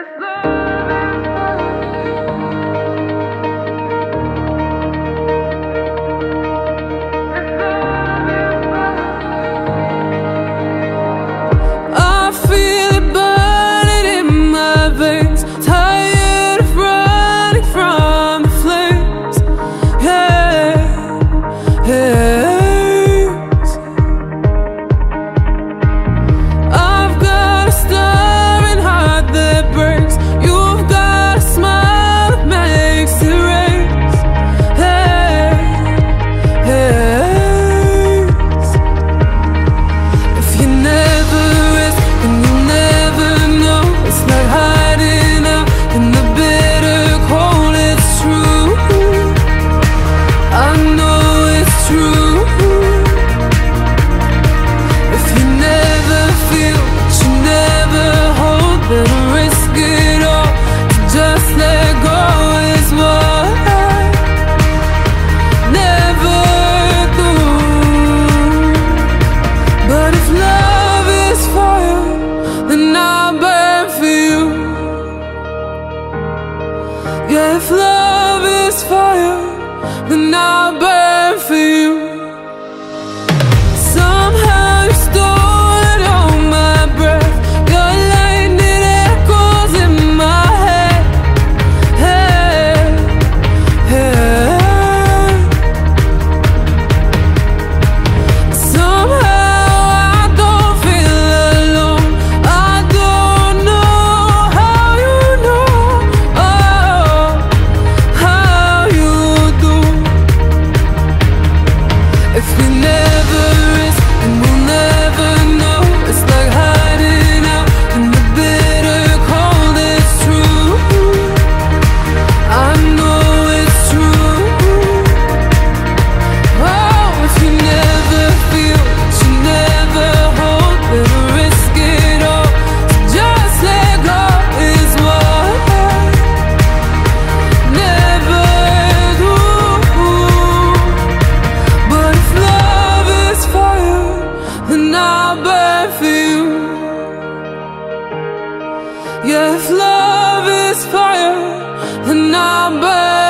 It's love. If love is fire, then I'll burn for you. Yeah, if love is fire, then I'm burning.